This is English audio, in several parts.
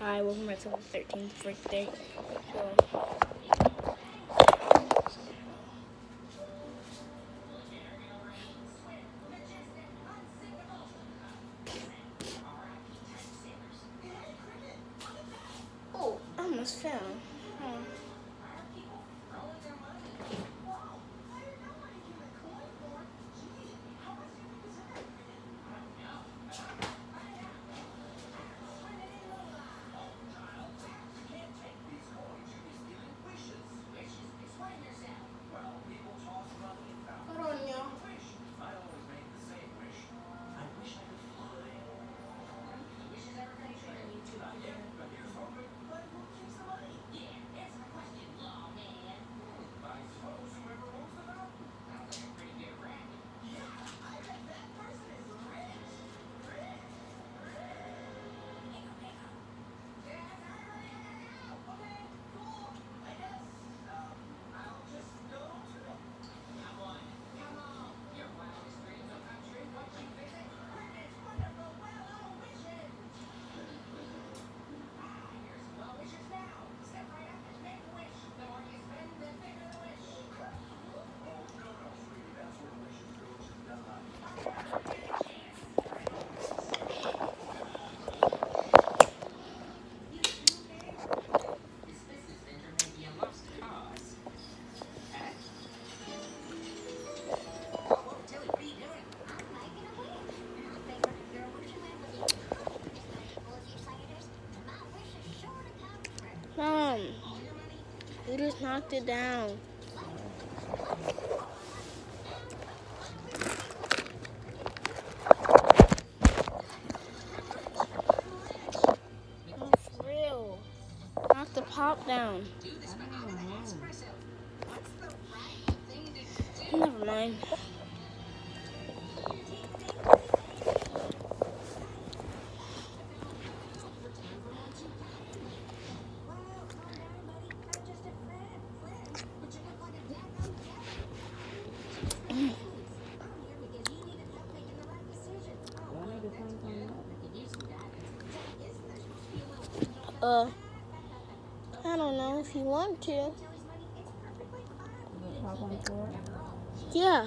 Hi, welcome back to my 13th birthday. So, oh, almost fell. knocked it down. Oh, real. The pop down. Never mind. Uh, I don't know if you want to. Yeah.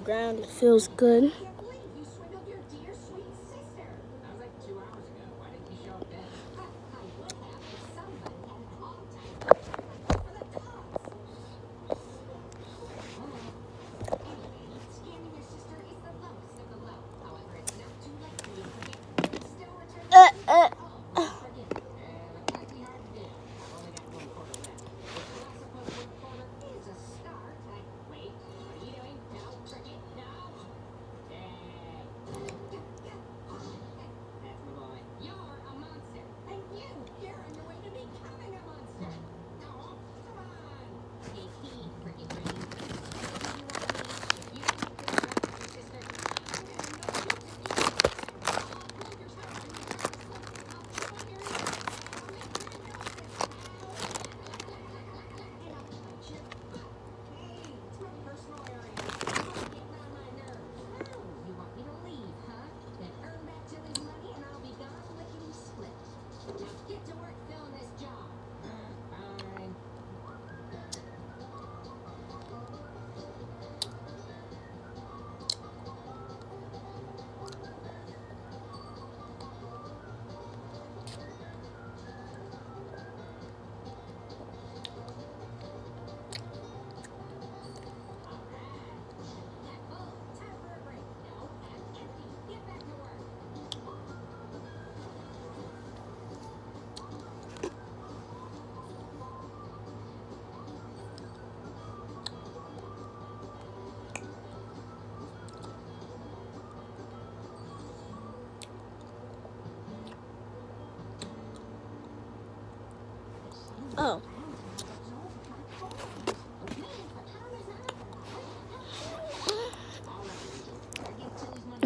ground. It feels good.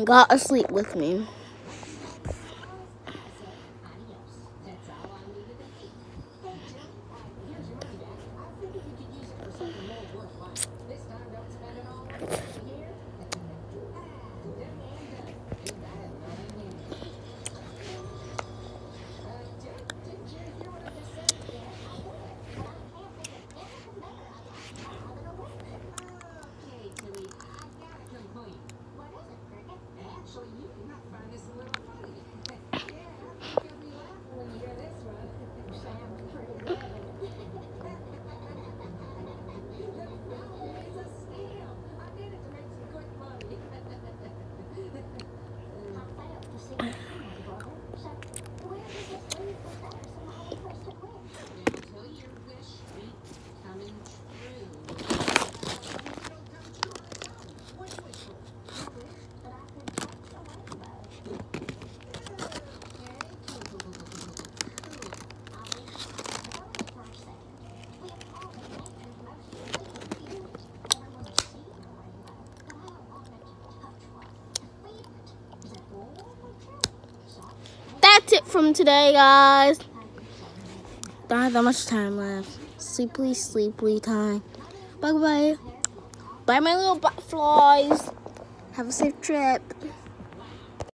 got asleep with me. it from today, guys. Don't have that much time left. Sleepy, sleepy time. Bye-bye. Bye, my little butterflies. Have a safe trip.